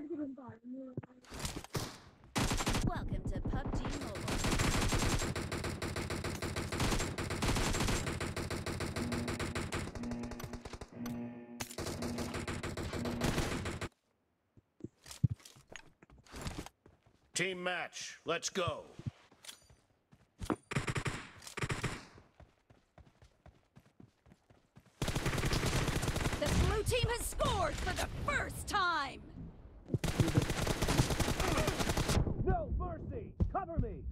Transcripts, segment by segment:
Welcome to PUBG Mobile. Team match, let's go. The blue team has scored for the first time! No mercy. Cover me.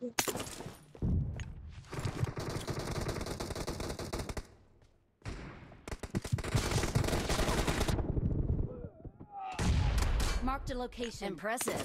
तू Marked a location. Impressive.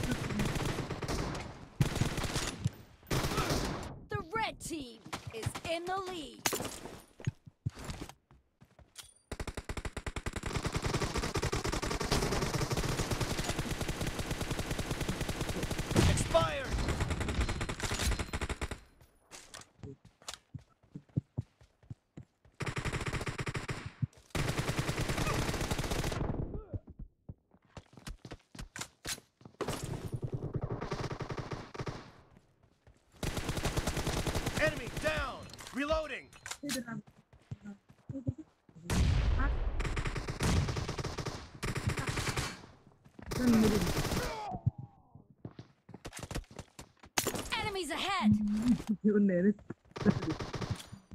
the lead. Reloading! Enemies ahead!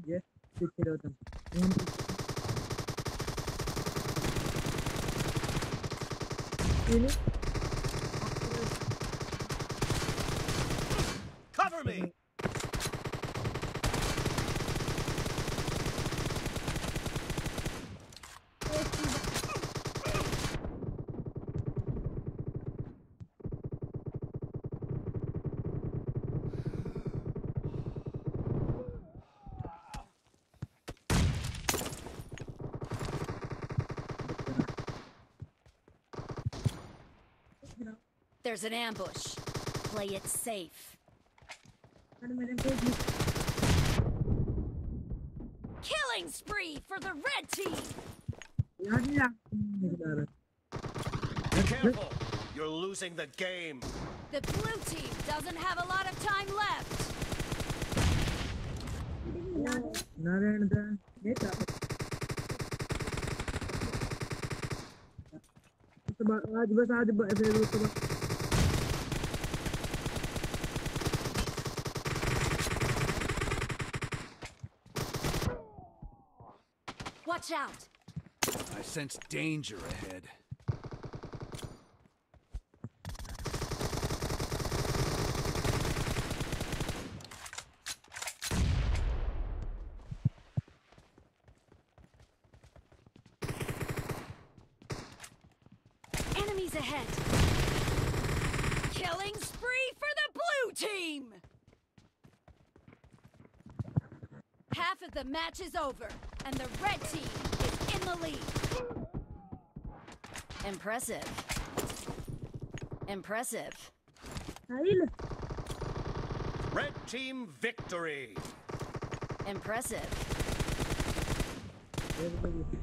yeah, take care them. Really? There's an ambush. Play it safe. अरे मेरे पे भी Killing spree for the red team. याद नहीं आता Be careful. You're losing the game. The blue team doesn't have a lot of time left. Narayan दा ये था तो बा- आज बस आज Watch out! I sense danger ahead. Enemies ahead! Killing spree for the blue team! Half of the match is over and the red team is in the lead. Impressive. Impressive. Red team victory. Impressive. Everybody.